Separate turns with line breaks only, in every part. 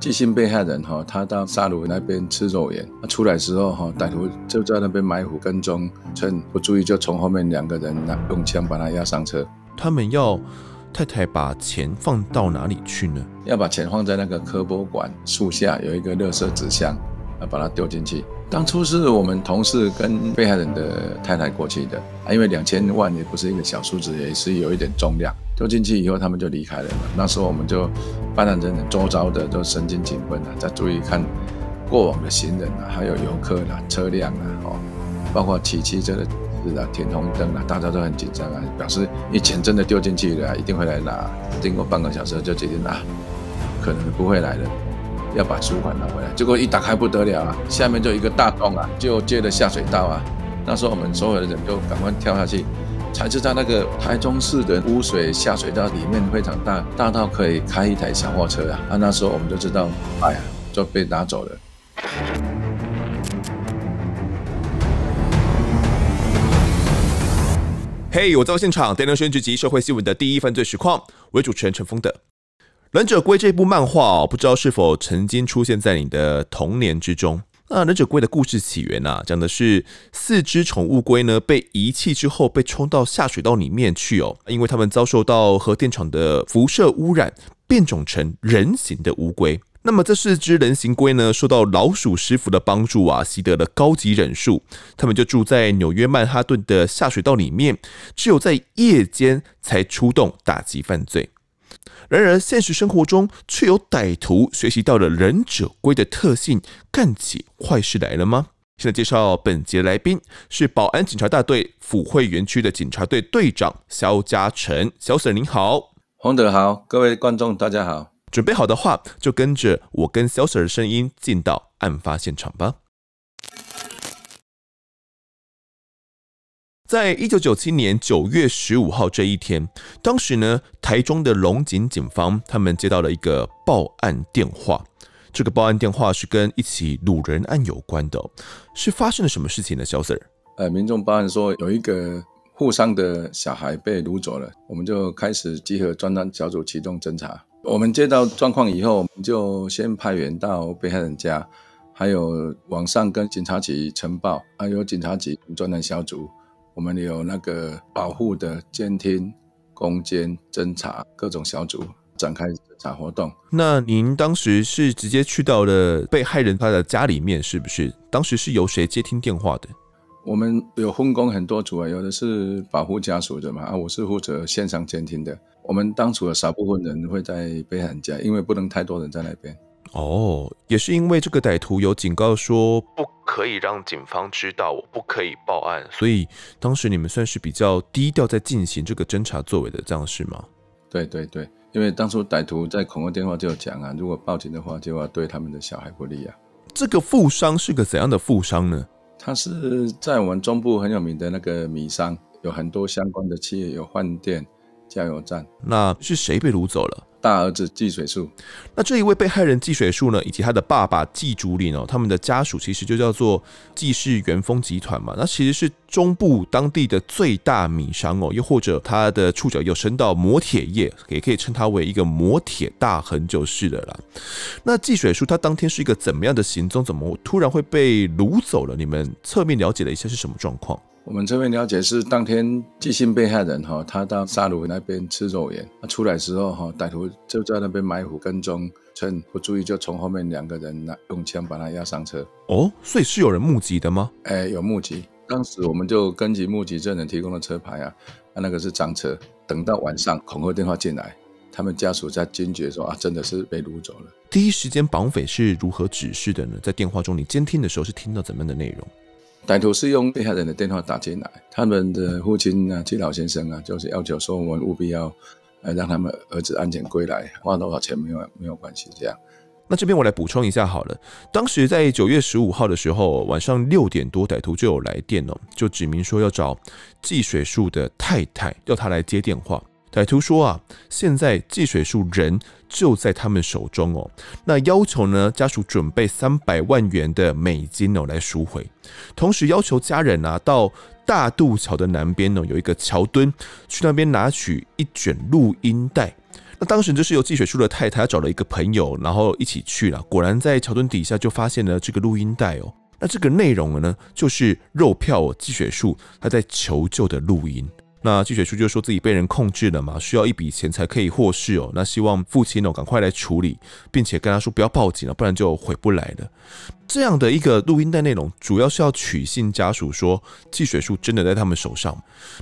寄信被害人哈，他到沙鲁那边吃肉圆，他出来时候哈，歹徒就在那边埋伏跟踪，趁不注意就从后面两个人拿用枪把他押上车。
他们要太太把钱放到哪里去呢？
要把钱放在那个科博馆树下有一个垃圾纸箱，要把它丢进去。当初是我们同事跟被害人的太太过去的啊，因为两千万也不是一个小数字，也是有一点重量。丢进去以后，他们就离开了。那时候我们就办案人周遭的都神经紧绷啊，在注意看过往的行人啊，还有游客啊、车辆啊，哦，包括骑骑车的是啊、停红灯啊，大家都很紧张啊，表示你钱真的丢进去了，一定会来拿。经过半个小时就决定啊，可能不会来了。要把书款拿回来，结果一打开不得了啊，下面就一个大洞啊，就接了下水道啊。那时候我们所有的人都赶快跳下去，才知道那个台中市的污水下水道里面非常大，大到可以开一台小货车啊。啊，那时候我们就知道，哎呀，就被拿走了。
嘿，我在现场，电能选举及社会新闻的第一犯罪实况，为主持人陈峰的。《忍者龟》这部漫画哦，不知道是否曾经出现在你的童年之中？那《忍者龟》的故事起源啊，讲的是四只宠物龟呢被遗弃之后，被冲到下水道里面去哦，因为他们遭受到核电厂的辐射污染，变种成人形的乌龟。那么这四只人形龟呢，受到老鼠师傅的帮助啊，习得了高级忍术，他们就住在纽约曼哈顿的下水道里面，只有在夜间才出动打击犯罪。然而，现实生活中却有歹徒学习到了忍者龟的特性，干起坏事来了吗？现在介绍本节来宾是保安警察大队府会园区的警察队队长肖嘉诚，肖 Sir 您好，
洪德好，各位观众大家好，
准备好的话，就跟着我跟肖 Sir 的声音进到案发现场吧。在一九九七年九月十五号这一天，当时呢，台中的龙井警方他们接到了一个报案电话。这个报案电话是跟一起掳人案有关的，是发生了什么事情呢？小 Sir，
呃，民众报案说有一个负伤的小孩被掳走了，我们就开始集合专案小组启动侦查。我们接到状况以后，我们就先派员到被害人家，还有网上跟警察局呈报，还有警察局专案小组。我们有那个保护的监听、攻坚、侦查各种小组展开侦查活动。
那您当时是直接去到了被害人他的家里面，是不是？当时是由谁接听电话的？
我们有分工很多组啊，有的是保护家属的嘛，啊，我是负责线上监听的。我们当初有少部分人会在被害人家，因为不能太多人在那边。
哦，也是因为这个歹徒有警告说不可以让警方知道，我不可以报案，所以当时你们算是比较低调在进行这个侦查作为的，这样是吗？
对对对，因为当初歹徒在恐吓电话就有讲啊，如果报警的话，就要对他们的小孩不利啊。
这个富商是个怎样的富商呢？
他是在我们中部很有名的那个米商，有很多相关的企业，有饭店、加油站。
那是谁被掳走了？
大儿子季水树，
那这一位被害人季水树呢，以及他的爸爸季竹林哦，他们的家属其实就叫做季氏元丰集团嘛，那其实是中部当地的最大米商哦，又或者他的触角又伸到磨铁业，也可以称他为一个磨铁大亨就是的啦。那季水树他当天是一个怎么样的行踪？怎么突然会被掳走了？你们侧面了解了一下是什么状况？
我们这边了解是当天寄信被害人哈，他到沙鲁那边吃肉圆，他出来时候哈，歹徒就在那边埋伏跟踪，趁不注意就从后面两个人拿用枪把他押上车。
哦，所以是有人目击的吗？
哎，有目击。当时我们就根据目击证人提供的车牌啊，那个是赃车。等到晚上恐吓电话进来，他们家属在惊觉说啊，真的是被掳走了。
第一时间绑匪是如何指示的呢？在电话中你监听的时候是听到怎么样的内容？
歹徒是用被害人的电话打进来，他们的父亲啊，季老先生啊，就是要求说我们务必要，呃，让他们儿子安全归来，花多少钱没有没有关系，这样。
那这边我来补充一下好了，当时在九月十五号的时候，晚上六点多，歹徒就有来电哦，就指明说要找季水树的太太，要他来接电话。歹徒说啊，现在季水树人就在他们手中哦，那要求呢家属准备三百万元的美金哦来赎回，同时要求家人啊到大渡桥的南边哦有一个桥墩，去那边拿取一卷录音带，那当时就是由季水树的太太找了一个朋友，然后一起去了。果然在桥墩底下就发现了这个录音带哦。那这个内容呢，就是肉票季水树他在求救的录音。那季水书就说自己被人控制了嘛，需要一笔钱才可以获释哦。那希望父亲哦赶快来处理，并且跟他说不要报警了，不然就回不来了。这样的一个录音带内容，主要是要取信家属说季水书真的在他们手上。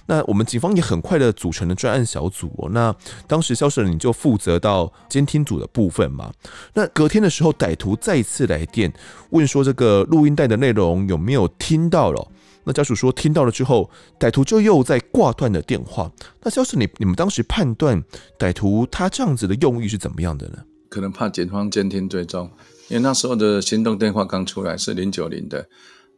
那我们警方也很快的组成了专案小组哦。那当时肖社你就负责到监听组的部分嘛。那隔天的时候，歹徒再次来电问说这个录音带的内容有没有听到了。那家属说听到了之后，歹徒就又在挂断了电话。那肖氏，你你们当时判断歹徒他这样子的用意是怎么样的呢？
可能怕警方监听追踪，因为那时候的行动电话刚出来是零九零的，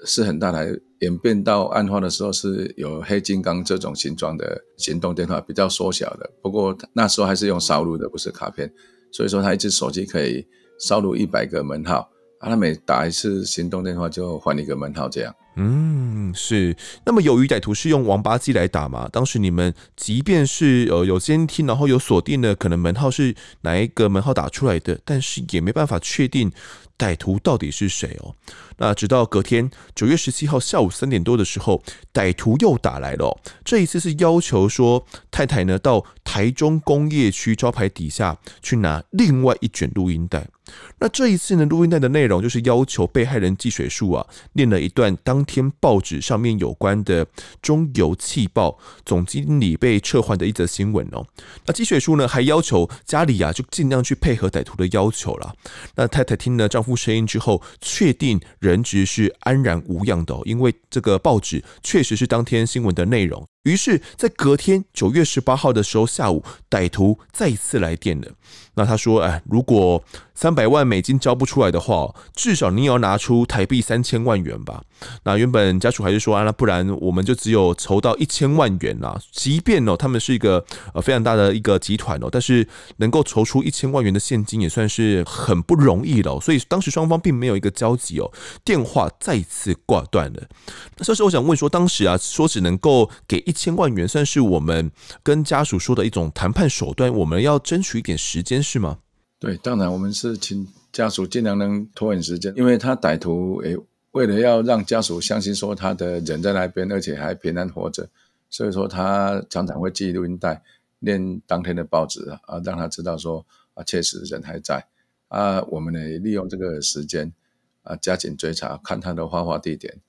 是很大台，演变到案发的时候是有黑金刚这种形状的行动电话，比较缩小的。不过那时候还是用烧录的，不是卡片，所以说他一只手机可以烧录一百个门号，啊，他每打一次行动电话就换一个门号这样。
嗯，是。那么由于歹徒是用王八机来打嘛，当时你们即便是呃有监听，然后有锁定的可能门号是哪一个门号打出来的，但是也没办法确定歹徒到底是谁哦。那直到隔天九月十七号下午三点多的时候，歹徒又打来了，这一次是要求说太太呢到台中工业区招牌底下去拿另外一卷录音带。那这一次呢，录音带的内容就是要求被害人季水树啊念了一段当天报纸上面有关的中油气报总经理被撤换的一则新闻哦。那季水树呢还要求家里啊就尽量去配合歹徒的要求了。那太太听了丈夫声音之后，确定人质是安然无恙的，因为这个报纸确实是当天新闻的内容。于是，在隔天九月十八号的时候下午，歹徒再次来电了。那他说：“哎，如果三百万美金交不出来的话，至少你也要拿出台币三千万元吧。”那原本家属还是说：“啊，那不然我们就只有筹到一千万元啦。即便哦，他们是一个呃非常大的一个集团哦，但是能够筹出一千万元的现金也算是很不容易了。所以当时双方并没有一个交集哦，电话再次挂断了。那这时我想问说，当时啊说只能够给一千万元，算是我们跟家属说的一种谈判手段，我们要争取一点时间。是吗？
对，当然我们是请家属尽量能拖延时间，因为他歹徒诶，为了要让家属相信说他的人在那边，而且还平安活着，所以说他常常会寄录音带，念当天的报纸啊，让他知道说啊，确实人还在啊。我们呢利用这个时间啊，加紧追查，看他的发话地点。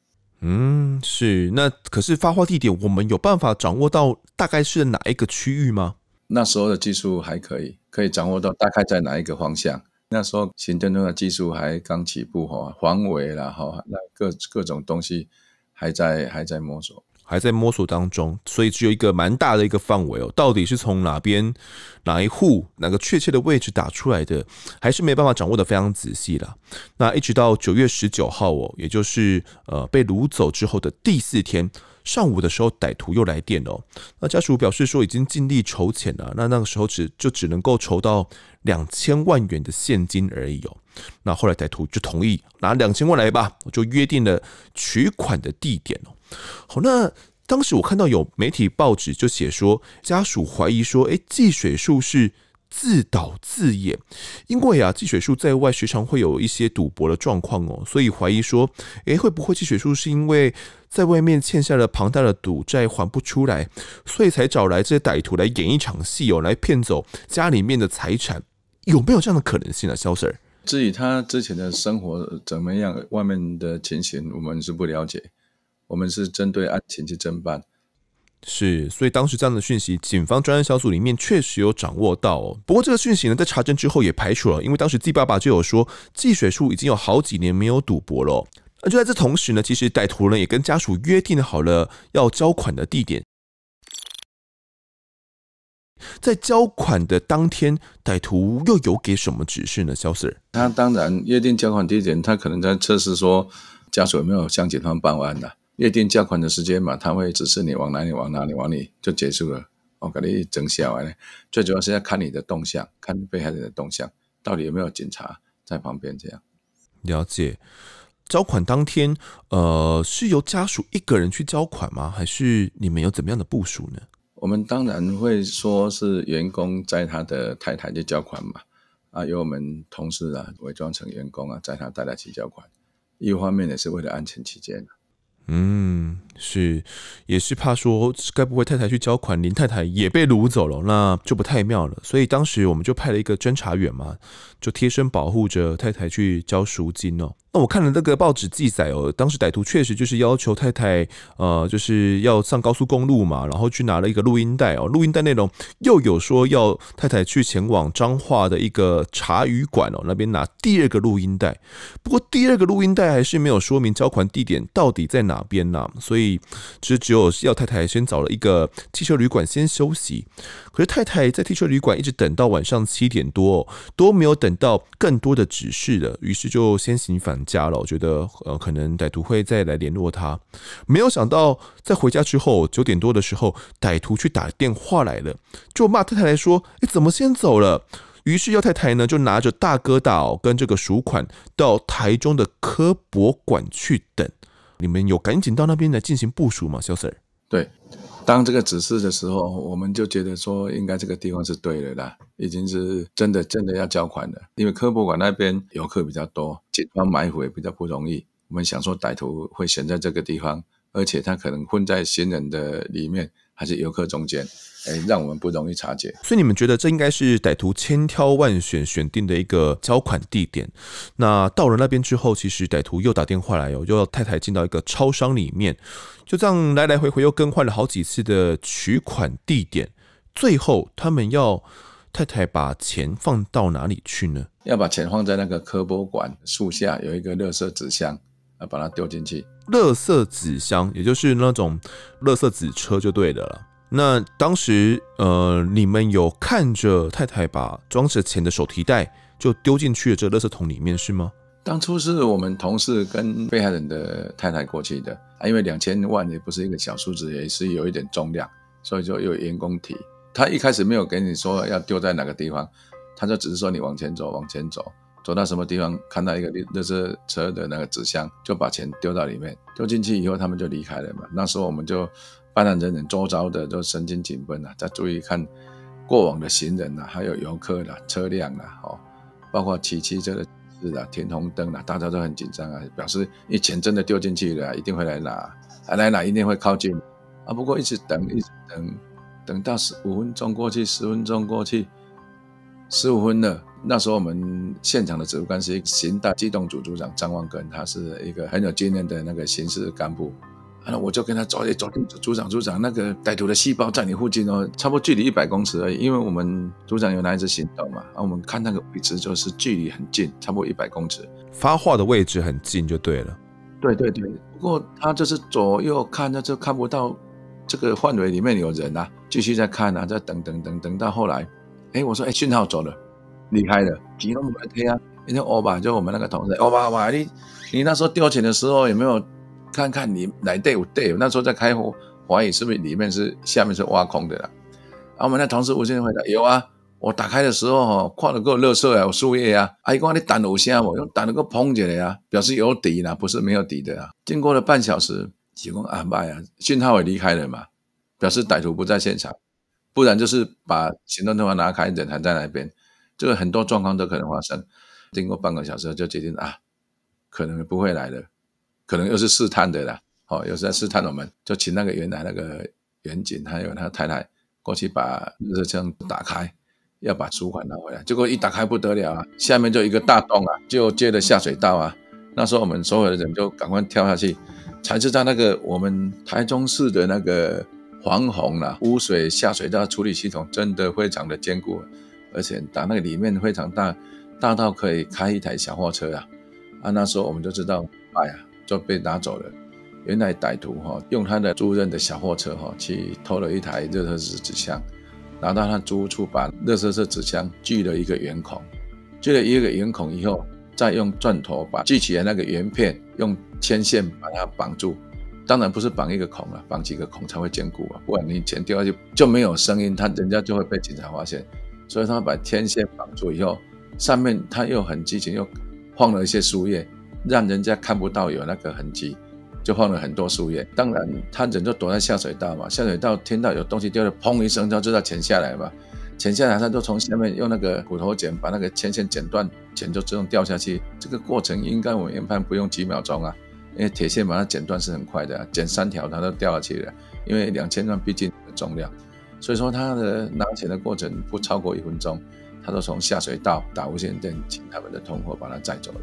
嗯，是。那可是发话地点，我们有办法掌握到大概是哪一个区域吗？
那时候的技术还可以，可以掌握到大概在哪一个方向。那时候行政的技术还刚起步哈，黄维啦哈，那各各种东西还在还在摸索，
还在摸索当中，所以只有一个蛮大的一个范围哦。到底是从哪边哪一户哪个确切的位置打出来的，还是没办法掌握的非常仔细了。那一直到九月十九号哦，也就是呃被掳走之后的第四天。上午的时候，歹徒又来电哦。那家属表示说，已经尽力筹钱了。那那个时候只就只能够筹到两千万元的现金而已哦。那后来歹徒就同意拿两千万来吧，就约定了取款的地点哦。好，那当时我看到有媒体报纸就写说，家属怀疑说，哎，计水树是。自导自演，因为啊，季水树在外时常会有一些赌博的状况哦，所以怀疑说，诶，会不会季水树是因为在外面欠下了庞大的赌债还不出来，所以才找来这些歹徒来演一场戏哦，来骗走家里面的财产？有没有这样的可能性呢？肖 Sir，
至于他之前的生活怎么样，外面的情形我们是不了解，我们是针对案情去侦办。
是，所以当时这样的讯息，警方专案小组里面确实有掌握到。不过这个讯息呢，在查证之后也排除了，因为当时季爸爸就有说，季水树已经有好几年没有赌博了。那就在这同时呢，其实歹徒呢也跟家属约定好了要交款的地点。在交款的当天，歹徒又有给什么指示呢？肖 Sir，
他当然约定交款地点，他可能在测试说家属有没有向警方报案的。约定交款的时间嘛，他会指示你往哪里，往哪里，往里就结束了。我给你整下来，最主要是要看你的动向，看被害人的动向，到底有没有警察在旁边这样。
了解。交款当天，呃，是由家属一个人去交款吗？还是你们有怎么样的部署呢？
我们当然会说是员工在他的太太去交款嘛，啊，由我们同事啊伪装成员工啊在他太太去交款，一方面也是为了安全起见。
嗯，是，也是怕说该不会太太去交款，林太太也被掳走了，那就不太妙了。所以当时我们就派了一个侦查员嘛，就贴身保护着太太去交赎金哦。那我看了那个报纸记载哦，当时歹徒确实就是要求太太，呃，就是要上高速公路嘛，然后去拿了一个录音带哦，录音带内容又有说要太太去前往彰化的一个茶语馆哦那边拿第二个录音带，不过第二个录音带还是没有说明交款地点到底在哪边呢，所以只只有要太太先找了一个汽车旅馆先休息，可是太太在汽车旅馆一直等到晚上七点多都没有等到更多的指示了，于是就先行返。家了，我觉得呃，可能歹徒会再来联络他。没有想到，在回家之后九点多的时候，歹徒去打电话来了，就骂太太来说：“哎，怎么先走了？”于是要太太呢，就拿着大哥大跟这个赎款到台中的科博馆去等。你们有赶紧到那边来进行部署吗，小 Sir？
对。当这个指示的时候，我们就觉得说，应该这个地方是对的啦，已经是真的真的要交款了。因为科博馆那边游客比较多，警方埋伏也比较不容易。我们想说，歹徒会选在这个地方，而且他可能混在行人的里面，还是游客中间。哎，让我们不容易察觉。
所以你们觉得这应该是歹徒千挑万选选定的一个交款地点。那到了那边之后，其实歹徒又打电话来哦，又要太太进到一个超商里面，就这样来来回回又更换了好几次的取款地点。最后他们要太太把钱放到哪里去呢？
要把钱放在那个科博馆树下有一个垃圾纸箱，要把它丢进去。
垃圾纸箱，也就是那种垃圾纸车就对的了。那当时，呃，你们有看着太太把装着钱的手提袋就丢进去了这垃圾桶里面是吗？
当初是我们同事跟被害人的太太过去的啊，因为两千万也不是一个小数字，也是有一点重量，所以就有员工提。他一开始没有跟你说要丢在哪个地方，他就只是说你往前走，往前走，走到什么地方看到一个垃圾车的那个纸箱，就把钱丢到里面。丢进去以后，他们就离开了嘛。那时候我们就。办案人员周遭的都神经紧绷啊，在注意看过往的行人呐，还有游客啦、车辆啦，哦，包括骑骑车的是啊，停红灯啦，大家都很紧张啊，表示你钱真的丢进去了，一定会来拿，来拿一定会靠近啊。不过一直等，一直等，等到十五分钟过去，十分钟过去，十五分了。那时候我们现场的指挥官是一个刑大机动组组长张万根，他是一个很有经验的那个刑事干部。那我就跟他走，走，组长，组长，那个歹徒的细胞在你附近哦，差不多距离一百公尺而已。因为我们组长有拿一支行动嘛，啊，我们看那个位置就是距离很近，差不多一百公尺。
发话的位置很近就对了。
对对对，不过他就是左右看，那就看不到这个范围里面有人啊，继续在看啊，在等等等等到后来，哎，我说哎，讯号走了，离开了，几弄不贴啊，因为欧巴就我们那个同事，欧巴欧巴，你你那时候丢钱的时候有没有？看看你哪对不对？那时候在开火，怀疑是不是里面是下面是挖空的了。啊，我们那同事无线回答有啊，我打开的时候哈，看了个垃圾啊，有树叶啊。阿姨讲你弹有声我用弹了个砰起来呀，表示有底呢，不是没有底的啊。经过了半小时，提供安排啊，信号也离开了嘛，表示歹徒不在现场，不然就是把行动电话拿开，人还在那边。这个很多状况都可能发生。经过半个小时就决定啊，可能不会来了。可能又是试探的啦，哦，又是在试探我们，就请那个原来那个远警还有他太太过去把热枪打开，要把主管拿回来。结果一打开不得了啊，下面就一个大洞啊，就接着下水道啊。那时候我们所有的人就赶快跳下去，才知道那个我们台中市的那个防洪啊污水下水道处理系统真的非常的坚固，而且打那个里面非常大，大到可以开一台小货车啊。啊，那时候我们就知道，哎呀。就被拿走了。原来歹徒哈用他的租赁的小货车哈去偷了一台热色式纸箱，拿到他租处把热色式纸箱锯了一个圆孔，锯了一个圆孔以后，再用钻头把锯起来那个圆片用牵线把它绑住。当然不是绑一个孔了，绑几个孔才会坚固啊，不然你钱掉下去就没有声音，他人家就会被警察发现。所以他把天线绑住以后，上面他又很激情，又放了一些树叶。让人家看不到有那个痕迹，就放了很多树叶。当然，他人就躲在下水道嘛，下水道听到有东西掉了，砰一声，他就知道潜下来嘛。潜下来，他就从下面用那个骨头剪把那个牵线剪断，剪就自动掉下去。这个过程应该我们研判不用几秒钟啊，因为铁线把它剪断是很快的，剪三条它都掉下去了。因为两千万毕竟重量，所以说他的拿钱的过程不超过一分钟，他都从下水道打无线电请他们的同伙把他载走了。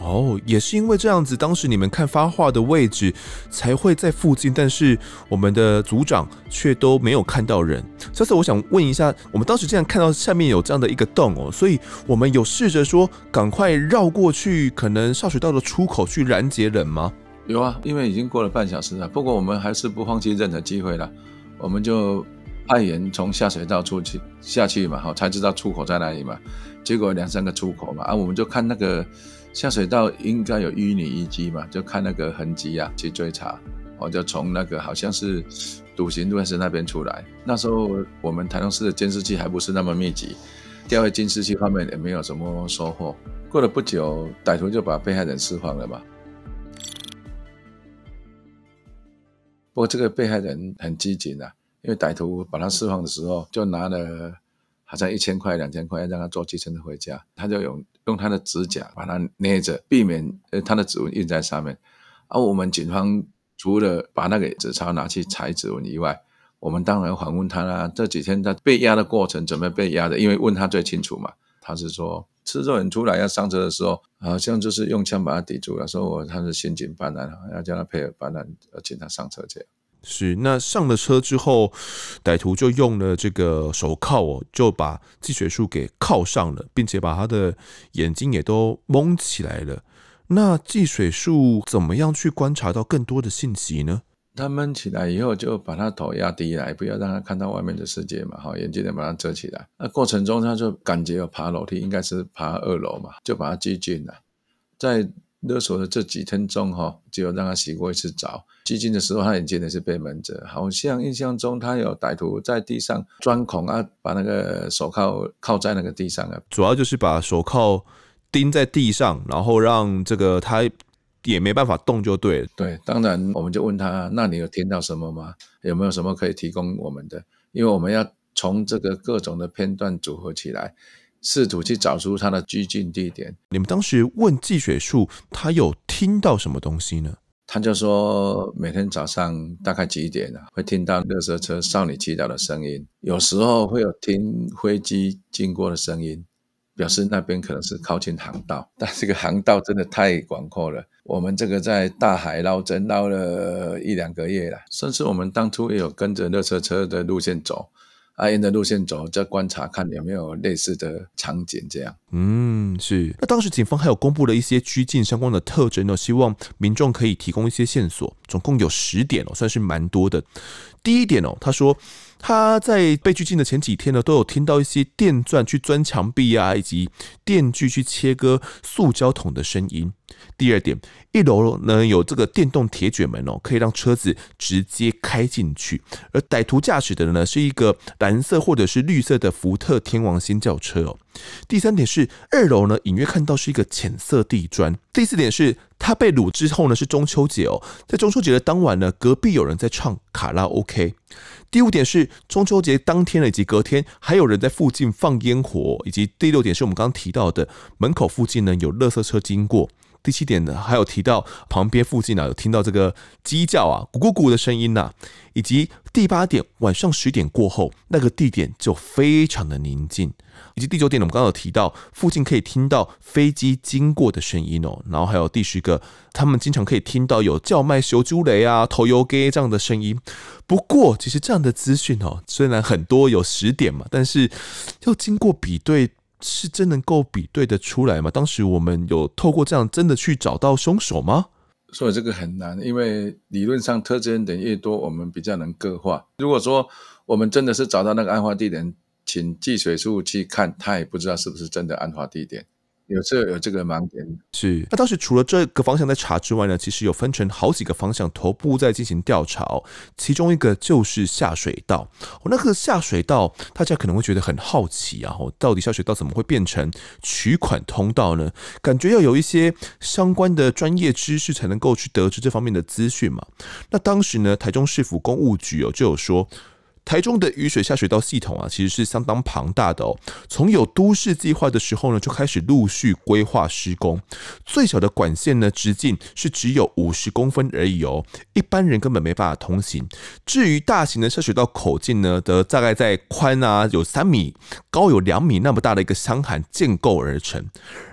哦，也是因为这样子，当时你们看发话的位置才会在附近，但是我们的组长却都没有看到人。下次我想问一下，我们当时竟然看到下面有这样的一个洞哦，所以我们有试着说赶快绕过去，可能下水道的出口去拦截人吗？
有啊，因为已经过了半小时了。不过我们还是不放弃任何机会了，我们就派人从下水道出去下去嘛，好才知道出口在哪里嘛。结果两三个出口嘛，啊，我们就看那个。下水道应该有淤泥淤积嘛，就看那个痕迹啊去追查，我就从那个好像是笃行路还是那边出来。那时候我们台中市的监视器还不是那么密集，调阅监视器方面也没有什么收获。过了不久，歹徒就把被害人释放了嘛。不过这个被害人很机警啊，因为歹徒把他释放的时候，就拿了好像一千块、两千块让他坐计程车回家，他就用。用他的指甲把它捏着，避免呃他的指纹印在上面。而我们警方除了把那个纸钞拿去采指纹以外，我们当然访问他啦。这几天他被压的过程怎么被压的？因为问他最清楚嘛。他是说吃肉人出来要上车的时候，好像就是用枪把他抵住了，说我他是刑警办案，要叫他配合办案，要请他上车这样。
是，那上了车之后，歹徒就用了这个手铐哦，就把季水树给铐上了，并且把他的眼睛也都蒙起来了。那季水树怎么样去观察到更多的信息呢？
他蒙起来以后，就把他头压低来，不要让他看到外面的世界嘛，好，眼睛也把他遮起来。那过程中，他就感觉有爬楼梯，应该是爬二楼嘛，就把他拘禁了，在。勒索的这几天中，哈，只有让他洗过一次澡。接近的时候，他眼睛也是被蒙着，好像印象中他有歹徒在地上钻孔啊，把那个手铐铐在那个地上啊。
主要就是把手铐钉在地上，然后让这个他也没办法动，就对了。
对，当然我们就问他，那你有听到什么吗？有没有什么可以提供我们的？因为我们要从这个各种的片段组合起来。试图去找出他的拘禁地点。
你们当时问季水树，他有听到什么东西呢？
他就说，每天早上大概几点啊，会听到热车车少女祈祷的声音，有时候会有听飞机经过的声音，表示那边可能是靠近航道。但这个航道真的太广阔了，我们这个在大海捞针捞了一两个月了，甚至我们当初也有跟着热车车的路线走。阿沿的路线走，再观察看有没有类似的场景，这样。
嗯，是。那当时警方还有公布了一些拘禁相关的特征呢，希望民众可以提供一些线索，总共有十点哦，算是蛮多的。第一点哦，他说。他在被拘禁的前几天呢，都有听到一些电钻去钻墙壁啊，以及电锯去切割塑胶桶的声音。第二点，一楼呢有这个电动铁卷门哦，可以让车子直接开进去。而歹徒驾驶的呢是一个蓝色或者是绿色的福特天王星轿车哦。第三点是二楼呢隐约看到是一个浅色地砖。第四点是他被掳之后呢是中秋节哦，在中秋节的当晚呢，隔壁有人在唱卡拉 OK。第五点是中秋节当天以及隔天还有人在附近放烟火，以及第六点是我们刚刚提到的门口附近呢有垃圾车经过。第七点呢还有提到旁边附近呢有听到这个鸡叫啊咕咕咕的声音呐，以及第八点晚上十点过后那个地点就非常的宁静。以及第九点，我们刚刚有提到附近可以听到飞机经过的声音哦，然后还有第十个，他们经常可以听到有叫卖修猪雷啊、头油给这样的声音。不过，其实这样的资讯哦，虽然很多有十点嘛，但是要经过比对，是真能够比对的出来吗？当时我们有透过这样真的去找到凶手吗？
所以这个很难，因为理论上特征点越多，我们比较能个化。如果说我们真的是找到那个案发地点。请寄水处去看，他也不知道是不是真的案发地点，有这有这个盲点。
是，那当时除了这个方向在查之外呢，其实有分成好几个方向，头部在进行调查。其中一个就是下水道。哦，那个下水道，大家可能会觉得很好奇啊，哦，到底下水道怎么会变成取款通道呢？感觉要有一些相关的专业知识才能够去得知这方面的资讯嘛。那当时呢，台中市府公务局哦就有说。台中的雨水下水道系统啊，其实是相当庞大的哦。从有都市计划的时候呢，就开始陆续规划施工。最小的管线呢，直径是只有五十公分而已哦，一般人根本没办法通行。至于大型的下水道口径呢，则大概在宽啊有三米，高有两米那么大的一个箱涵建构而成。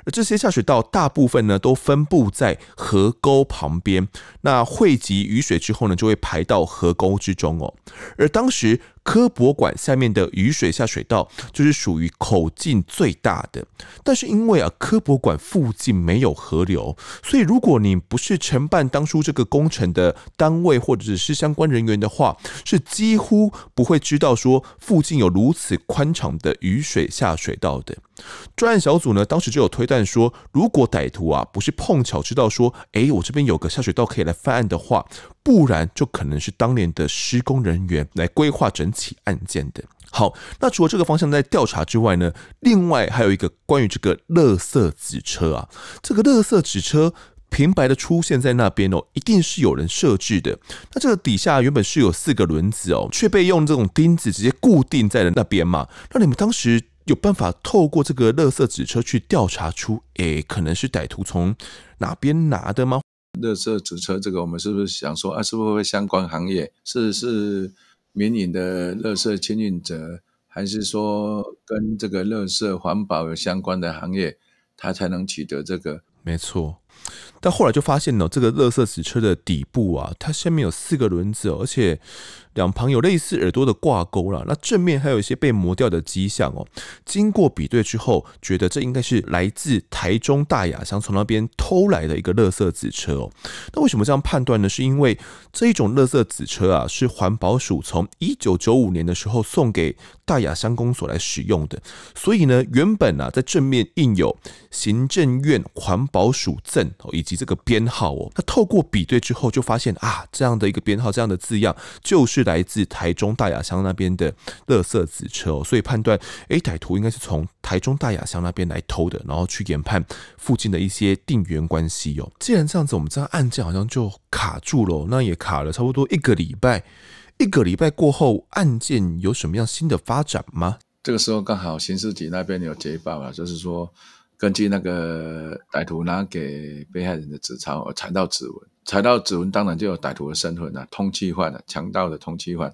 这些下水道大部分呢，都分布在河沟旁边。那汇集雨水之后呢，就会排到河沟之中哦。而当时科博馆下面的雨水下水道就是属于口径最大的。但是因为啊，科博馆附近没有河流，所以如果你不是承办当初这个工程的单位或者是相关人员的话，是几乎不会知道说附近有如此宽敞的雨水下水道的。专案小组呢，当时就有推断说，如果歹徒啊不是碰巧知道说，哎，我这边有个下水道可以来犯案的话，不然就可能是当年的施工人员来规划整起案件的。好，那除了这个方向在调查之外呢，另外还有一个关于这个垃圾纸车啊，这个垃圾纸车平白的出现在那边哦，一定是有人设置的。那这个底下原本是有四个轮子哦，却被用这种钉子直接固定在了那边嘛？那你们当时？有办法透过这个垃圾纸车去调查出，诶，可能是歹徒从哪边拿的吗？
垃圾纸车这个，我们是不是想说啊，是不是会相关行业是是民营的垃圾清运者，还是说跟这个垃圾环保有相关的行业，他才能取得这个？
没错。但后来就发现呢，这个乐色纸车的底部啊，它下面有四个轮子，而且。两旁有类似耳朵的挂钩了，那正面还有一些被磨掉的迹象哦。经过比对之后，觉得这应该是来自台中大雅乡从那边偷来的一个乐色纸车哦。那为什么这样判断呢？是因为这一种乐色纸车啊，是环保署从一九九五年的时候送给大雅乡公所来使用的，所以呢，原本啊在正面印有行政院环保署证哦，以及这个编号哦。那透过比对之后，就发现啊，这样的一个编号，这样的字样，就是。来自台中大雅乡那边的垃圾子车哦，所以判断，哎，歹徒应该是从台中大雅乡那边来偷的，然后去研判附近的一些定员关系哦。既然这样子，我们这案件好像就卡住了，那也卡了差不多一个礼拜。一个礼拜过后，案件有什么样新的发展吗？
这个时候刚好刑事局那边有捷报了，就是说根据那个歹徒拿给被害人的纸钞，而采到指纹。采到指纹，当然就有歹徒的身份了，通缉犯了，强盗的通缉犯。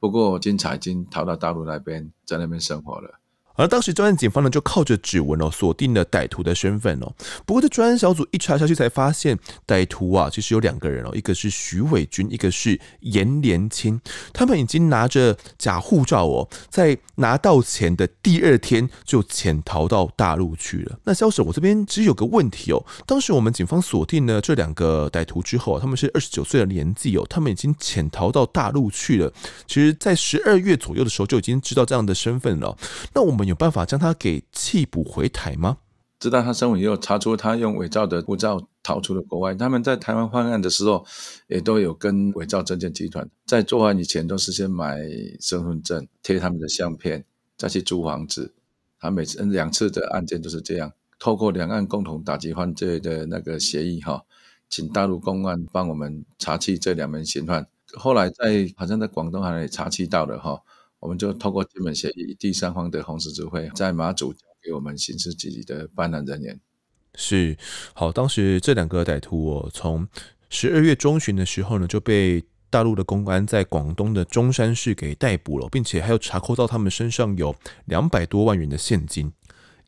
不过金彩已经逃到大陆那边，在那边生活了。
而当时专案警方呢，就靠着指纹哦，锁定了歹徒的身份哦。不过这专案小组一查下去，才发现歹徒啊，其实有两个人哦，一个是徐伟军，一个是严连清。他们已经拿着假护照哦，在拿到钱的第二天就潜逃到大陆去了。那肖婶，我这边其实有个问题哦。当时我们警方锁定了这两个歹徒之后，他们是二十九岁的年纪哦，他们已经潜逃到大陆去了。其实，在十二月左右的时候就已经知道这样的身份了。那我们。有办法将他给弃捕回台吗？
知道他身份以后，查出他用伪造的护照逃出了国外。他们在台湾犯案的时候，也都有跟伪造证件集团在作案以前，都是先买身份证，贴他们的相片，再去租房子。他每次两次的案件都是这样，透过两岸共同打击犯罪的那个协议，哈，请大陆公安帮我们查缉这两名嫌犯。后来在好像在广东还里查缉到了，哈。我们就透过基本协议，第三方的红十字会在马祖交给我们刑事局的办案人员。
是好，当时这两个歹徒哦，从十二月中旬的时候呢，就被大陆的公安在广东的中山市给逮捕了，并且还有查扣到他们身上有两百多万元的现金。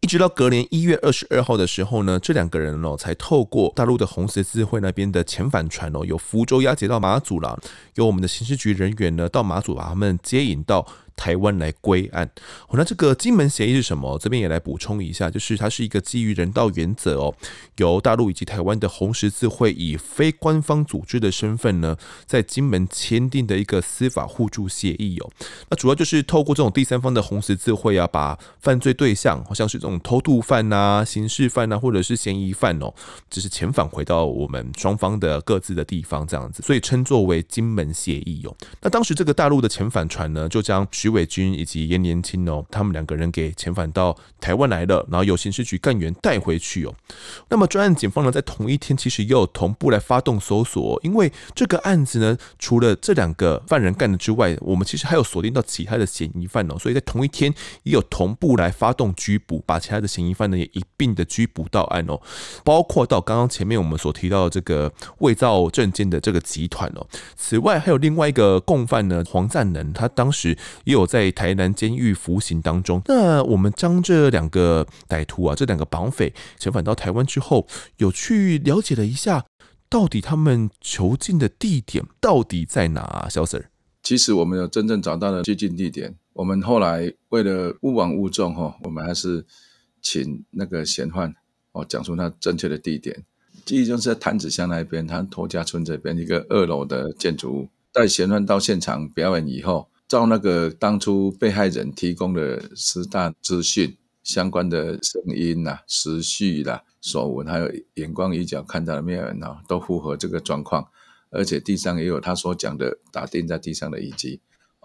一直到隔年一月二十二号的时候呢，这两个人哦，才透过大陆的红十字会那边的遣返船哦，由福州押解到马祖了，由我们的刑事局人员呢到马祖把他们接引到台湾来归案。哦，那这个金门协议是什么？这边也来补充一下，就是它是一个基于人道原则哦，由大陆以及台湾的红十字会以非官方组织的身份呢，在金门签订的一个司法互助协议哦。那主要就是透过这种第三方的红十字会啊，把犯罪对象，好像是这种偷渡犯呐、刑事犯呐，或者是嫌疑犯哦，就是遣返回到我们双方的各自的地方这样子，所以称作为金门协议哦。那当时这个大陆的遣返船呢，就将徐伟军以及严年青哦，他们两个人给遣返到台湾来了，然后由刑事局干员带回去哦。那么专案警方呢，在同一天其实也有同步来发动搜索，因为这个案子呢，除了这两个犯人干的之外，我们其实还有锁定到其他的嫌疑犯哦，所以在同一天也有同步来发动拘捕，把其他的嫌疑犯呢也一并的拘捕到案哦，包括到刚刚前面我们所提到的这个伪造证件的这个集团哦。此外，还有另外一个共犯呢，黄赞能，他当时也有在台南监狱服刑当中。那我们将这两个歹徒啊，这两个绑匪遣返到台湾之后，有去了解了一下，到底他们囚禁的地点到底在哪啊？小 Sir，
其实我们有真正找到了接近地点。我们后来为了勿枉勿纵哈，我们还是请那个嫌犯哦讲出他正确的地点。记忆中是在潭子乡那边，他头家村这边一个二楼的建筑物。带嫌犯到现场表演以后，照那个当初被害人提供的十大资讯相关的声音呐、时序啦、所闻，还有眼光一角看到的面人啊，都符合这个状况。而且地上也有他所讲的打钉在地上的遗迹，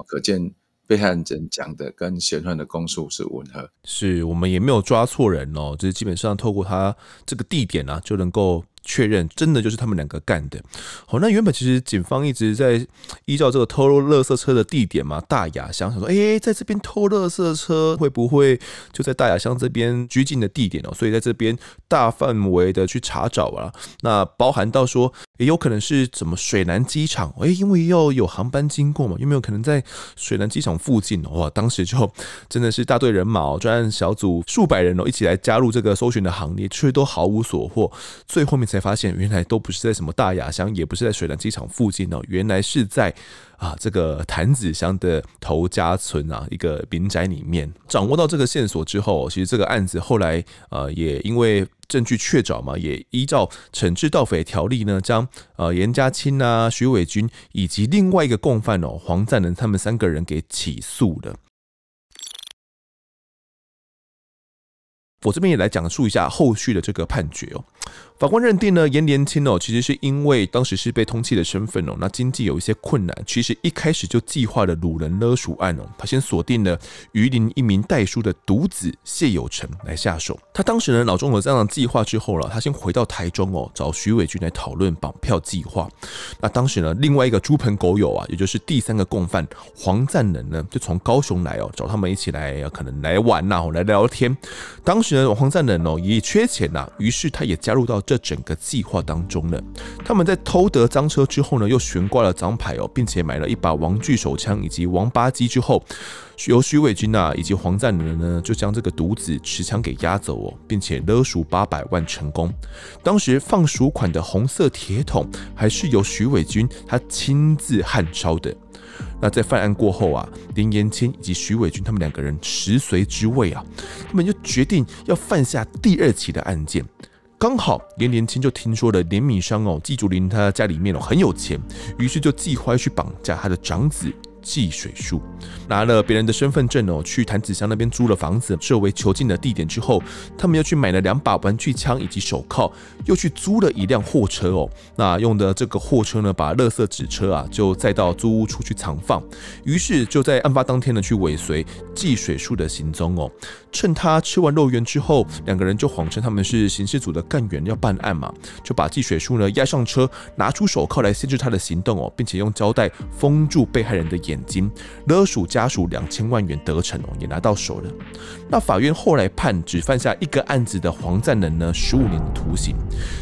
可见被害人讲的跟嫌犯的供述是吻合。
是我们也没有抓错人哦，就是基本上透过他这个地点啊，就能够。确认真的就是他们两个干的。好，那原本其实警方一直在依照这个偷垃圾车的地点嘛，大雅乡，想说，哎，在这边偷垃圾车会不会就在大雅乡这边拘禁的地点哦？所以在这边大范围的去查找啊。那包含到说，也有可能是怎么水南机场？哎，因为要有航班经过嘛，有没有可能在水南机场附近？哇，当时就真的是大队人马，专案小组数百人哦，一起来加入这个搜寻的行列，却都毫无所获。最后面。才发现，原来都不是在什么大雅乡，也不是在水南机场附近哦，原来是在啊这个潭子乡的头家村啊一个民宅里面。掌握到这个线索之后，其实这个案子后来呃也因为证据确凿嘛，也依照惩治盗匪条例呢，将呃严家清啊、徐伟军以及另外一个共犯哦黄赞能他们三个人给起诉了。我这边也来讲述一下后续的这个判决哦。法官认定呢，严年轻哦，其实是因为当时是被通缉的身份哦，那经济有一些困难，其实一开始就计划了掳人勒赎案哦。他先锁定了榆林一名代书的独子谢有成来下手。他当时呢脑中有这样的计划之后了，他先回到台中哦，找徐伟军来讨论绑票计划。那当时呢，另外一个猪朋狗友啊，也就是第三个共犯黄赞能呢，就从高雄来哦，找他们一起来，可能来玩呐，来聊天。当时呢，黄赞能哦也缺钱呐，于是他也加入到。这整个计划当中呢，他们在偷得赃车之后呢，又悬挂了赃牌哦，并且买了一把王具手枪以及王八机之后，由徐伟军啊以及黄赞能呢，就将这个独子持枪给押走哦，并且勒赎八百万成功。当时放赎款的红色铁桶还是由徐伟军他亲自焊烧的。那在犯案过后啊，林延清以及徐伟军他们两个人食髓之味啊，他们就决定要犯下第二起的案件。刚好连年清就听说了连米商哦，季竹林他家里面哦很有钱，于是就计划去绑架他的长子。季水树拿了别人的身份证哦，去谭子祥那边租了房子，设为囚禁的地点之后，他们又去买了两把玩具枪以及手铐，又去租了一辆货车哦。那用的这个货车呢，把垃圾纸车啊就载到租屋处去藏放。于是就在案发当天呢，去尾随季水树的行踪哦。趁他吃完肉圆之后，两个人就谎称他们是刑事组的干员要办案嘛，就把季水树呢押上车，拿出手铐来限制他的行动哦，并且用胶带封住被害人的眼。金勒属家属两千万元得逞哦，也拿到手了。那法院后来判只犯下一个案子的黄赞能呢，十五年的徒刑。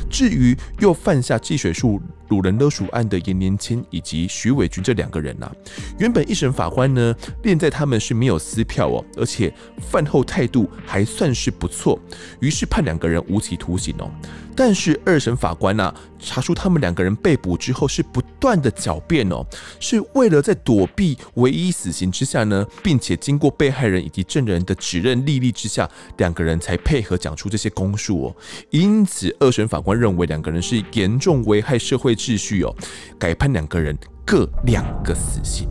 至于又犯下积水树掳人勒赎案的严年清以及徐伟军这两个人呐，原本一审法官呢，念在他们是没有撕票哦，而且饭后态度还算是不错，于是判两个人无期徒刑哦。但是二审法官呐，查出他们两个人被捕之后是不断的狡辩哦，是为了在躲避唯一死刑之下呢，并且经过被害人以及证人的指认历历之下，两个人才配合讲出这些供述哦。因此，二审法官认为两个人是严重危害社会秩序哦，改判两个人各两个死刑。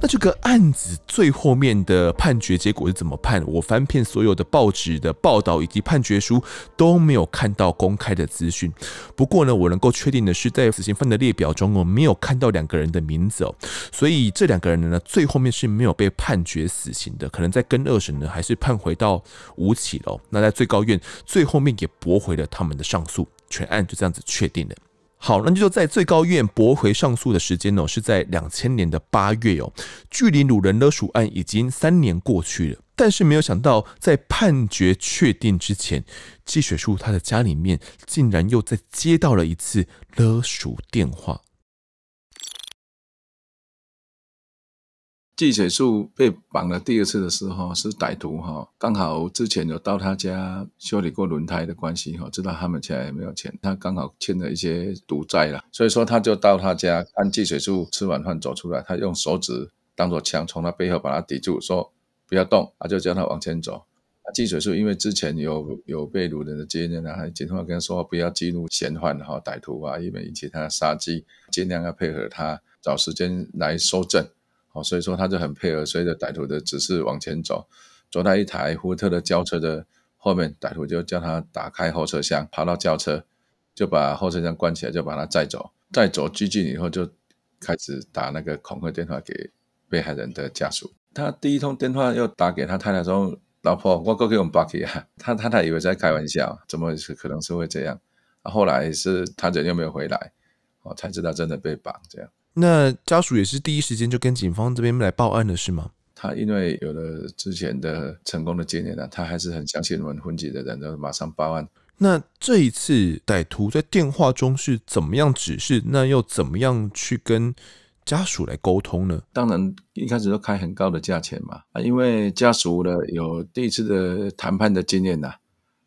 那这个案子最后面的判决结果是怎么判？我翻遍所有的报纸的报道以及判决书都没有看到公开的资讯。不过呢，我能够确定的是，在死刑犯的列表中我，没有看到两个人的名字哦，所以这两个人呢，最后面是没有被判决死刑的。可能在跟二审呢，还是判回到无期了。那在最高院最后面也驳回了他们的上诉，全案就这样子确定了。好，那就在最高院驳回上诉的时间呢，是在两千年的八月哦，距离鲁人勒赎案已经三年过去了，但是没有想到，在判决确定之前，季雪树他的家里面竟然又再接到了一次勒赎电话。
季水树被绑了第二次的时候，是歹徒哈，刚好之前有到他家修理过轮胎的关系哈，知道他们家也没有钱，他刚好欠了一些赌债了，所以说他就到他家看季水树吃完饭走出来，他用手指当做枪从他背后把他抵住，说不要动，他就叫他往前走。季水树因为之前有有被掳人的经验呢，还警方跟他说不要激怒嫌犯哈，歹徒啊，以免引起他的杀机，尽量要配合他，找时间来收证。哦，所以说他就很配合，随着歹徒的指示往前走，走到一台福特的轿车的后面，歹徒就叫他打开后车厢，爬到轿车，就把后车厢关起来，就把他载走。载走拘禁以后，就开始打那个恐吓电话给被害人的家属。他第一通电话又打给他太太说：“老婆，我哥给我们报警啊！”他太太以为在开玩笑，怎么可能是会这样？后来是他人又没有回来，哦，才知道真的被绑这样。
那家属也是第一时间就跟警方这边来报案了，是吗？
他因为有了之前的成功的经验呢，他还是很相信我们婚籍的人，就马上报案。
那这一次歹徒在电话中是怎么样指示？那又怎么样去跟家属来沟通呢？
当然一开始都开很高的价钱嘛，啊，因为家属呢有第一次的谈判的经验呐，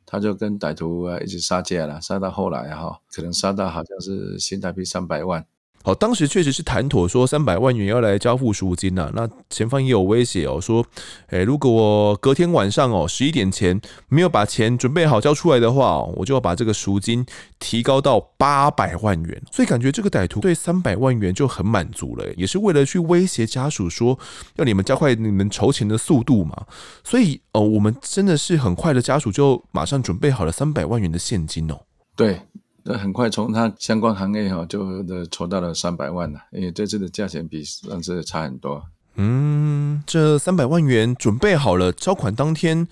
他就跟歹徒啊一直杀价了，杀到后来哈，可能杀到好像是新台币三百万。
好，当时确实是谈妥说三百万元要来交付赎金呐。那前方也有威胁哦，说，诶，如果隔天晚上哦十一点前没有把钱准备好交出来的话，我就要把这个赎金提高到八百万元。所以感觉这个歹徒对三百万元就很满足了，也是为了去威胁家属说要你们加快你们筹钱的速度嘛。所以哦，我们真的是很快的，家属就马上准备好了三百万元的现金哦。
对。那很快从他相关行业哈就的筹到了三百万了，因为这次的价钱比上次差很多。
嗯，这三百万元准备好了，交款当天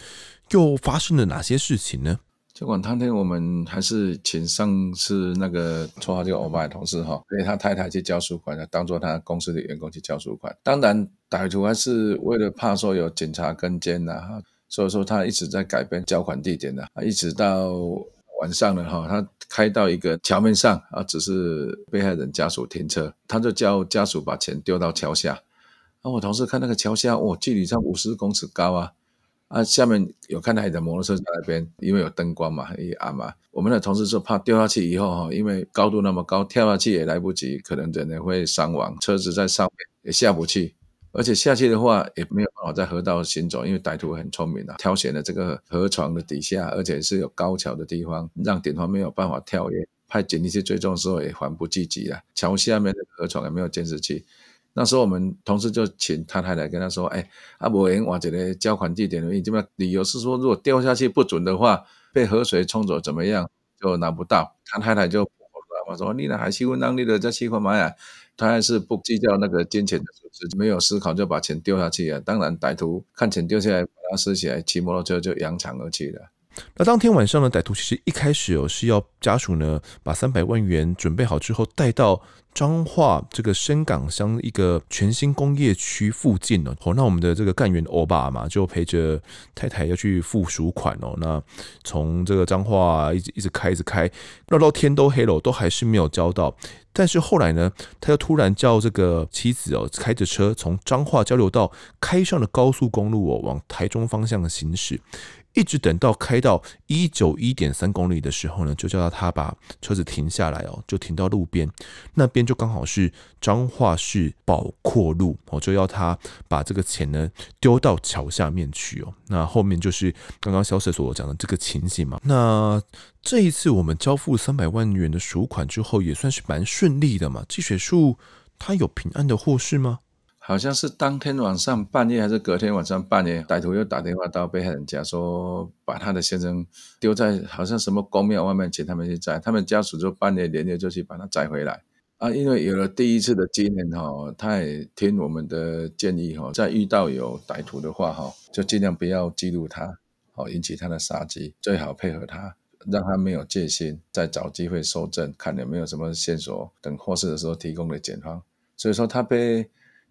又发生了哪些事情呢？
交款当天我们还是请上次那个绰号叫欧巴的同事哈，给他太太去交赎款，当做他公司的员工去交赎款。当然歹徒还是为了怕说有警察跟监呐哈，所以说他一直在改变交款地点的啊，一直到。晚上了哈，他开到一个桥面上啊，只是被害人家属停车，他就叫家属把钱丢到桥下。啊，我同事看那个桥下，哦，距离上五十公尺高啊，啊，下面有看到一台摩托车在那边，因为有灯光嘛，也暗嘛。我们的同事说怕掉下去以后哈，因为高度那么高，跳下去也来不及，可能人也会伤亡，车子在上面也下不去。而且下去的话也没有办法在河道行走，因为歹徒很聪明啊，挑选了这个河床的底下，而且是有高桥的地方，让警方没有办法跳跃。派警力去追踪的时候也缓不济急了。桥下面的河床也没有监视器。那时候我们同事就请他太太跟他说：“哎，阿伯人我这个交款地点的什么理由是说，如果掉下去不准的话，被河水冲走怎么样就拿不到。”他太太就跑出来我说：“你那还是问当地的在七块买呀？”他还是不计较那个金钱的损失，没有思考就把钱丢下去了！当然，歹徒看钱丢下来，把它拾起来，骑摩托车就扬长而去了。
那当天晚上呢，歹徒其实一开始哦是要家属呢把三百万元准备好之后带到。彰化这个深港乡一个全新工业区附近哦，哦，那我们的这个干员欧巴嘛，就陪着太太要去付赎款哦。那从这个彰化一直一直开，一直开，绕到天都黑了，都还是没有交到。但是后来呢，他又突然叫这个妻子哦，开着车从彰化交流道开上了高速公路哦，往台中方向行驶。一直等到开到一九一点三公里的时候呢，就叫他把车子停下来哦，就停到路边，那边就刚好是彰化市宝阔路，我就要他把这个钱呢丢到桥下面去哦。那后面就是刚刚萧社所讲的这个情形嘛。那这一次我们交付三百万元的赎款之后，也算是蛮顺利的嘛。季水树他有平安的获释吗？
好像是当天晚上半夜还是隔天晚上半夜，歹徒又打电话到被害人家，说把他的先生丢在好像什么公庙外面，请他们去摘。他们家属就半夜连夜就去把他摘回来。啊，因为有了第一次的经验哈，他也听我们的建议哈，在遇到有歹徒的话哈，就尽量不要记录他，好引起他的杀机，最好配合他，让他没有戒心，再找机会收证，看有没有什么线索，等获释的时候提供给检方。所以说他被。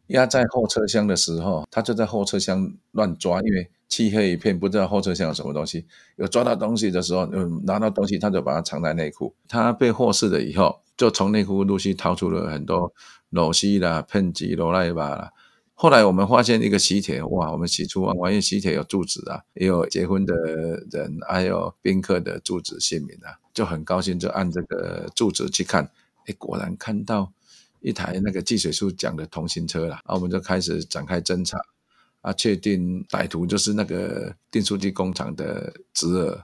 压在后车厢的时候，他就在后车厢乱抓，因为漆黑一片，不知道后车厢有什么东西。有抓到东西的时候，嗯，拿到东西，他就把它藏在内裤。他被获释了以后，就从内裤陆续掏出了很多裸西啦、喷剂、罗赖吧啦。后来我们发现一个喜帖，哇，我们喜出望外，因为喜帖有住址啊，也有结婚的人，还有宾客的住址姓名啊，就很高兴，就按这个住址去看，哎，果然看到。一台那个计水书讲的同行车啦，啊，我们就开始展开侦查，啊，确定歹徒就是那个订书机工厂的侄儿，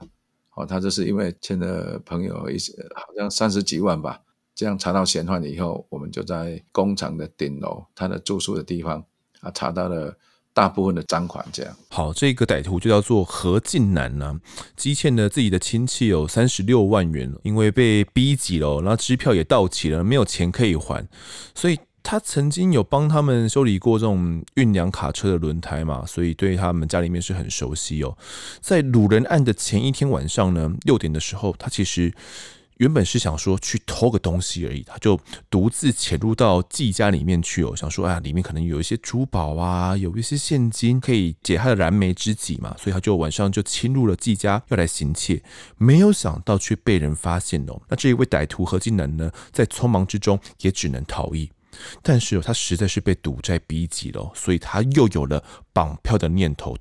哦，他就是因为欠了朋友一些，好像三十几万吧，这样查到嫌犯以后，我们就在工厂的顶楼，他的住宿的地方，啊，查到了。大部分的赃款这样
好，这个歹徒就叫做何进南呢，积欠了自己的亲戚有三十六万元，因为被逼急了，然后支票也到期了，没有钱可以还，所以他曾经有帮他们修理过这种运粮卡车的轮胎嘛，所以对他们家里面是很熟悉哦。在掳人案的前一天晚上呢，六点的时候，他其实。原本是想说去偷个东西而已，他就独自潜入到季家里面去哦，想说啊，里面可能有一些珠宝啊，有一些现金可以解他的燃眉之急嘛，所以他就晚上就侵入了季家要来行窃，没有想到却被人发现哦。那这一位歹徒何金南呢，在匆忙之中也只能逃逸。但是他实在是被赌债逼急了，所以他又有了绑票的念头。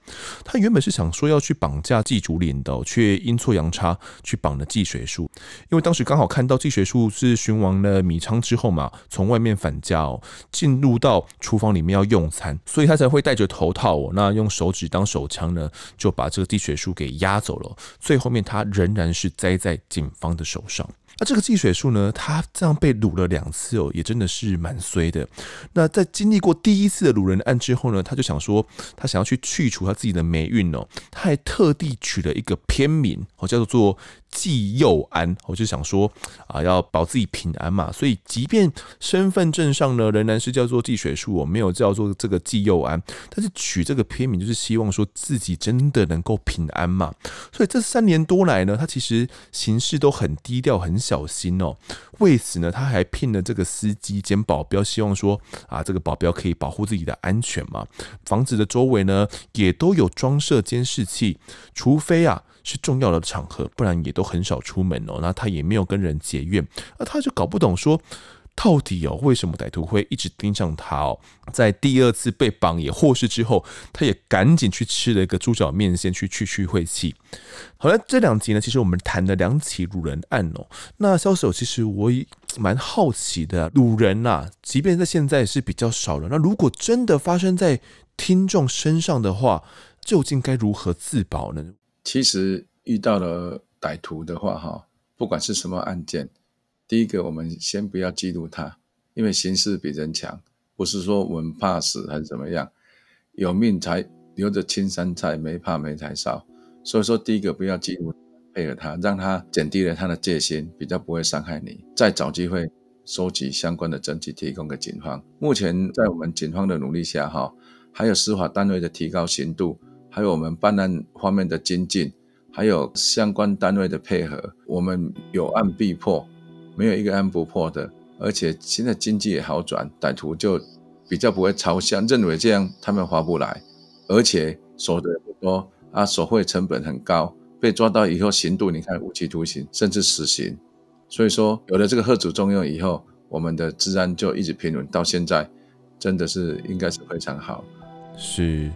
他原本是想说要去绑架季竹林的，却阴错阳差去绑了季水树。因为当时刚好看到季水树是寻完了米仓之后嘛，从外面返家哦，进入到厨房里面要用餐，所以他才会戴着头套哦，那用手指当手枪呢，就把这个季水树给押走了。最后面他仍然是栽在警方的手上。那这个季水树呢？他这样被掳了两次哦，也真的是蛮衰的。那在经历过第一次的掳人案之后呢，他就想说，他想要去去除他自己的霉运哦，他还特地取了一个片名哦，叫做。季佑安，我就想说啊，要保自己平安嘛，所以即便身份证上呢仍然是叫做季水树，我没有叫做这个季佑安，但是取这个片名就是希望说自己真的能够平安嘛。所以这三年多来呢，他其实行事都很低调、很小心哦。为此呢，他还聘了这个司机兼保镖，希望说啊，这个保镖可以保护自己的安全嘛。房子的周围呢也都有装设监视器，除非啊。是重要的场合，不然也都很少出门哦。那他也没有跟人结怨，那他就搞不懂说，到底哦为什么歹徒会一直盯上他哦？在第二次被绑也获释之后，他也赶紧去吃了一个猪脚面线去去去晦气。好了，这两集呢，其实我们谈了两起掳人案哦。那销售其实我也蛮好奇的，掳人呐，即便在现在是比较少了，那如果真的发生在听众身上的话，究竟该如何自保呢？
其实遇到了歹徒的话，哈，不管是什么案件，第一个我们先不要记录他，因为形势比人强，不是说我们怕死还是怎么样，有命才留着青山在，没怕没柴烧。所以说，第一个不要记录，配合他，让他减低了他的戒心，比较不会伤害你。再找机会收集相关的证据，提供给警方。目前在我们警方的努力下，哈，还有司法单位的提高刑度。还有我们办案方面的精进，还有相关单位的配合，我们有案必破，没有一个案不破的。而且现在经济也好转，歹徒就比较不会朝向，认为这样他们划不来，而且所得不多啊，索贿成本很高，被抓到以后刑度你看无期徒刑甚至死刑。所以说有了这个贺主重用以后，我们的治安就一直平稳到现在，真的是应该是非常好。
是。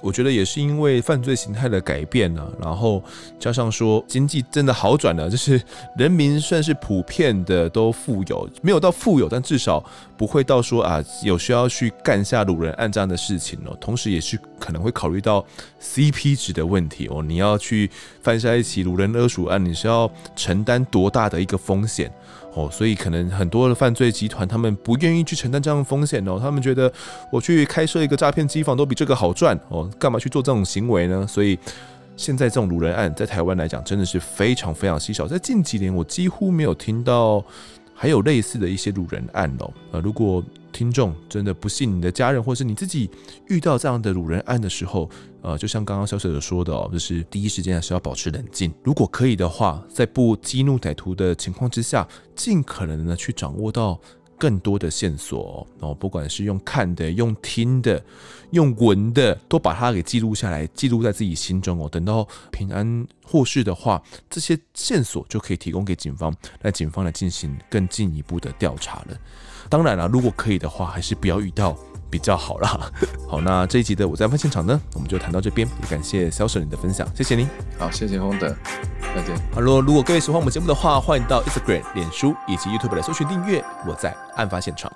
我觉得也是因为犯罪形态的改变呢，然后加上说经济真的好转了，就是人民算是普遍的都富有，没有到富有，但至少不会到说啊有需要去干下掳人案这样的事情哦。同时也是可能会考虑到 CP 值的问题哦，你要去犯下一起掳人勒赎案，你是要承担多大的一个风险？哦，所以可能很多的犯罪集团他们不愿意去承担这样的风险哦，他们觉得我去开设一个诈骗机房都比这个好赚哦，干嘛去做这种行为呢？所以现在这种掳人案在台湾来讲真的是非常非常稀少，在近几年我几乎没有听到还有类似的一些掳人案哦。呃，如果听众真的不信你的家人或是你自己遇到这样的辱人案的时候，呃，就像刚刚小水者说的哦，就是第一时间还是要保持冷静。如果可以的话，在不激怒歹徒的情况之下，尽可能的去掌握到更多的线索哦，不管是用看的、用听的、用闻的，都把它给记录下来，记录在自己心中哦。等到平安获释的话，这些线索就可以提供给警方，让警方来进行更进一步的调查了。当然了，如果可以的话，还是不要遇到比较好啦。好，那这一集的我在案发现场呢，我们就谈到这边，也感谢肖婶你的分享，谢谢您。
好，谢谢洪德，再见。
好喽，如果各位喜欢我们节目的话，欢迎到 Instagram、脸书以及 YouTube 来搜寻订阅。我在案发现场。